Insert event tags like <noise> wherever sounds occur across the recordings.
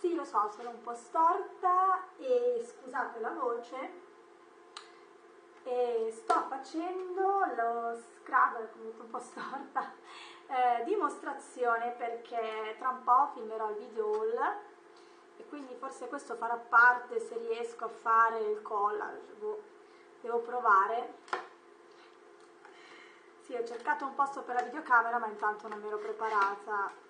Sì, lo so, sono un po' storta e scusate la voce. E sto facendo lo scrub, comunque <laughs> un po' storta, eh, dimostrazione perché tra un po' filmerò il video haul e quindi forse questo farà parte se riesco a fare il collage, boh, devo provare. Sì, ho cercato un posto per la videocamera ma intanto non mi ero preparata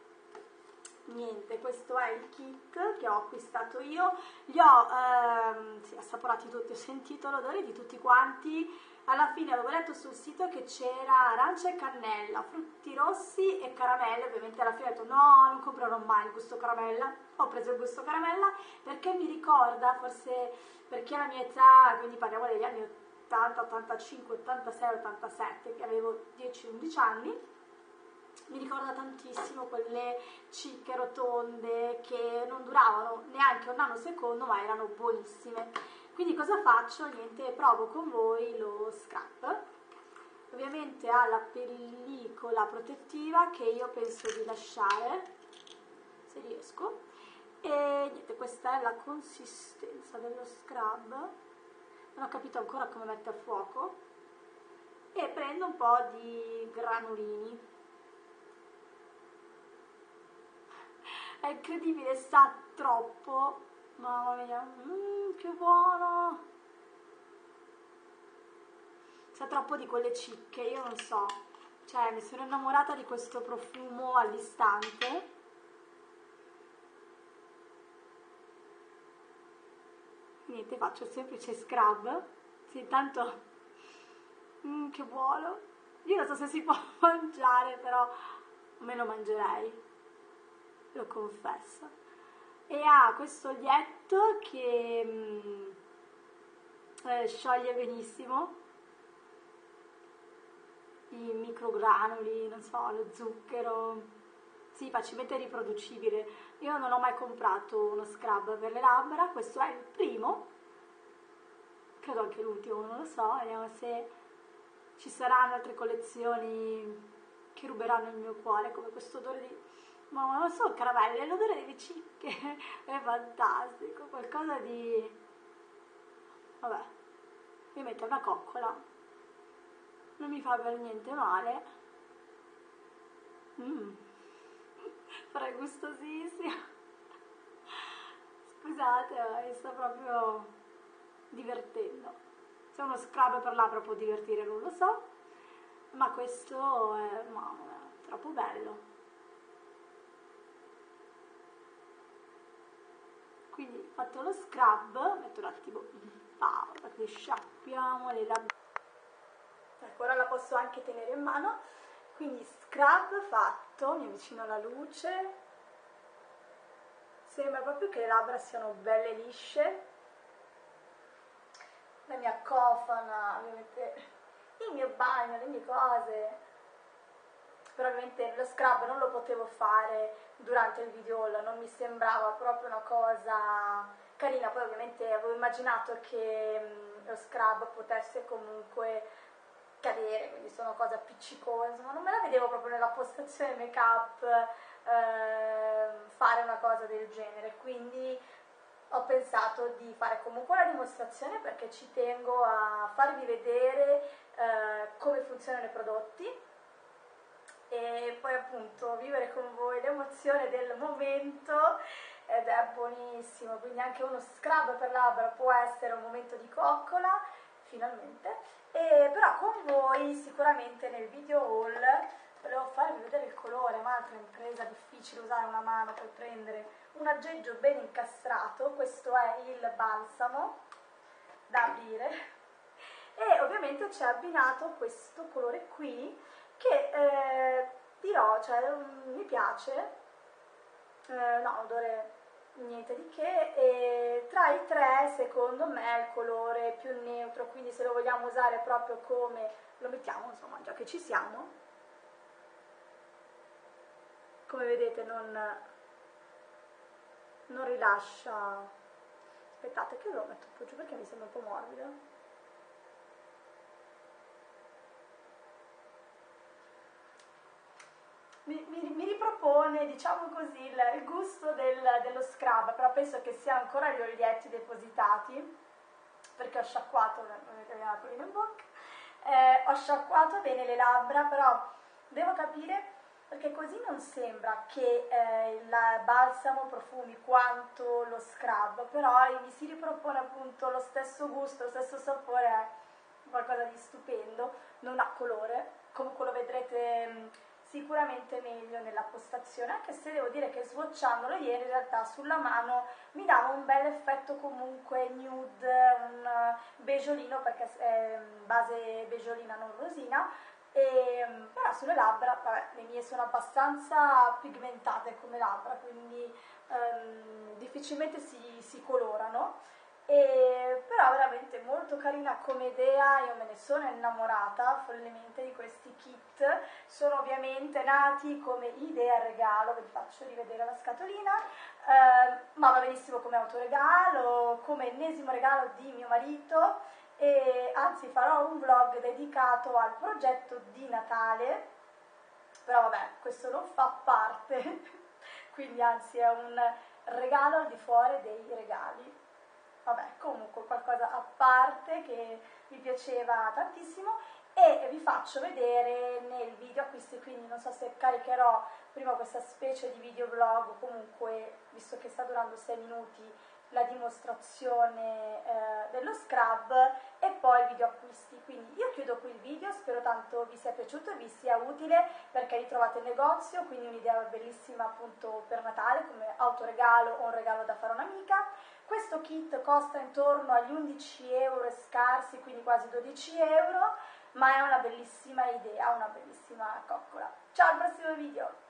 niente questo è il kit che ho acquistato io. Li ho ehm, sì, assaporati tutti ho sentito l'odore di tutti quanti. Alla fine avevo letto sul sito che c'era arancia e cannella frutti rossi e caramelle. Ovviamente alla fine ho detto no non comprerò mai il gusto caramella. Ho preso il gusto caramella perché mi ricorda forse perché la mia età quindi parliamo degli anni 80 85 86 87 che avevo 10 11 anni mi ricorda tantissimo quelle cicche rotonde che non duravano neanche un nanosecondo ma erano buonissime. Quindi cosa faccio? Niente, provo con voi lo scrap. Ovviamente ha la pellicola protettiva che io penso di lasciare, se riesco. E niente, questa è la consistenza dello scrub. Non ho capito ancora come mette a fuoco. E prendo un po' di granulini è incredibile, sa troppo, mamma mia, mm, che buono, sa troppo di quelle cicche, io non so, cioè mi sono innamorata di questo profumo all'istante. Niente, faccio il semplice scrub, sì, tanto, mm, che buono, io non so se si può <laughs> mangiare, però me lo mangerei lo confesso. E ha questo olietto che mm, eh, scioglie benissimo i microgranuli, non so, lo zucchero, sì, facilmente riproducibile. Io non ho mai comprato uno scrub per le labbra, questo è il primo, credo anche l'ultimo, non lo so, vediamo se ci saranno altre collezioni che ruberanno il mio cuore, come questo odore di ma non so, caramelle, l'odore delle cicche <laughs> è fantastico, qualcosa di... vabbè, mi metto una coccola, non mi fa per niente male, mm. <laughs> farà gustosissimo, scusate, mi sta proprio divertendo, se uno scrub per labbra può divertire non lo so, ma questo è, mamma, è troppo bello. quindi fatto lo scrub metto un attimo pausa che sciappiamo le labbra ecco ora la posso anche tenere in mano. Quindi scrub fatto mi avvicino alla luce. Sembra proprio che le labbra siano belle lisce. La mia cofana ovviamente il mio bagno le mie cose però ovviamente lo scrub non lo potevo fare durante il video haul, non mi sembrava proprio una cosa carina, poi ovviamente avevo immaginato che mh, lo scrub potesse comunque cadere, quindi sono cose appiccicose, ma non me la vedevo proprio nella postazione make up eh, fare una cosa del genere, quindi ho pensato di fare comunque la dimostrazione perché ci tengo a farvi vedere eh, come funzionano i prodotti e poi appunto vivere con voi l'emozione del momento ed è buonissimo, quindi anche uno scrub per labbra può essere un momento di coccola, finalmente, e però con voi sicuramente nel video haul volevo farvi vedere il colore, ma altra impresa difficile usare una mano per prendere un aggeggio ben incastrato, questo è il balsamo da aprire. E ovviamente c'è abbinato questo colore qui che eh, dirò, cioè mi piace, eh, no, odore niente di che, e tra i tre secondo me è il colore più neutro, quindi se lo vogliamo usare proprio come lo mettiamo, insomma, già che ci siamo, come vedete non, non rilascia, aspettate che lo metto un po' giù perché mi sembra un po' morbido. Mi, mi, mi ripropone, diciamo così, il, il gusto del, dello scrub, però penso che siano ancora gli olietti depositati, perché ho sciacquato, vedete la polina in bocca, eh, ho sciacquato bene le labbra, però devo capire perché così non sembra che eh, il balsamo profumi quanto lo scrub, però mi si ripropone appunto lo stesso gusto, lo stesso sapore, è qualcosa di stupendo, non ha colore, comunque lo vedrete mm, sicuramente meglio nella postazione, anche se devo dire che swatchandolo ieri in realtà sulla mano mi dava un bel effetto comunque nude, un beggiolino perché è base beggiolina non rosina, e, però sulle labbra, vabbè, le mie sono abbastanza pigmentate come labbra, quindi um, difficilmente si, si colorano. E, però veramente molto carina come idea, io me ne sono innamorata follemente di questi kit, sono ovviamente nati come idea regalo, vi faccio rivedere la scatolina, eh, ma va benissimo come autoregalo, come ennesimo regalo di mio marito e anzi farò un vlog dedicato al progetto di Natale, però vabbè, questo non fa parte, <laughs> quindi anzi è un regalo al di fuori dei regali. Vabbè, comunque qualcosa a parte che mi piaceva tantissimo e vi faccio vedere nel video acquisti, quindi non so se caricherò prima questa specie di video vlog o comunque, visto che sta durando 6 minuti, la dimostrazione eh, dello scrub e poi il video acquisti. Quindi io chiudo qui il video, spero tanto vi sia piaciuto e vi sia utile perché ritrovate il negozio, quindi un'idea bellissima appunto per Natale come autoregalo o un regalo da fare a un'amica. Questo kit costa intorno agli 11 euro scarsi, quindi quasi 12 euro, ma è una bellissima idea, una bellissima coccola. Ciao al prossimo video!